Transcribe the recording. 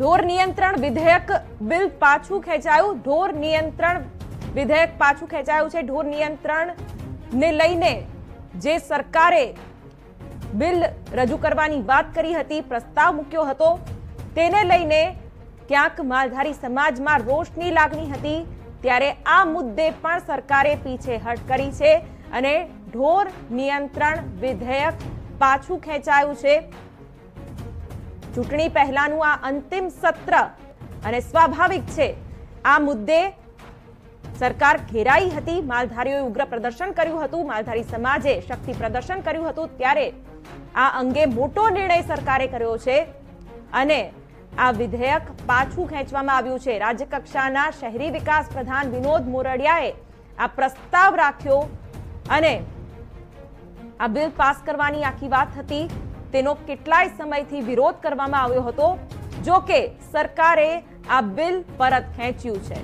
ઢોર નિયંત્રણ વિધેયક બિલ પાછું ખેંચાયું. ઢોર નિયંત્રણ વિધેયક પાછું ખેંચાયું છે. ઢોર નિયંત્રણ ને લઈને જે સરકારે બિલ રજૂ કરવાની વાત કરી હતી, પ્રસ્તાવ મૂક્યો હતો, તેને લઈને ક્યાંક માલધારી સમાજમાં રોષની લાગણી હતી. ત્યારે આ મુદ્દે પણ સરકારે પીછેહટ કરી છે અને ઢોર નિયંત્રણ વિધેયક પાછું ખેંચાયું છે. ચૂંટણી પહેલાનું આ અંતિમ સત્ર અને સ્વાભાવિક છે, આ મુદ્દે સરકાર ઘેરાઈ હતી. માલધારીઓએ ઉગ્ર પ્રદર્શન કર્યું હતું, માલધારી સમાજે શક્તિ પ્રદર્શન કર્યું હતું. ત્યારે આ અંગે મોટો નિર્ણય સરકારે કર્યો છે અને આ વિધેયક પાછું ખેંચવામાં આવ્યું છે. રાજ્ય કક્ષાના શહેરી વિકાસ પ્રધાન વિનોદ મોરડિયાએ આ પ્રસ્તાવ રાખ્યો અને આ બિલ પાસ કરવાની આખી વાત હતી. તેનો કેટલાય સમયથી વિરોધ કરવામાં આવ્યો હતો, જો કે સરકારે આ બિલ પરત ખેંચ્યું છે.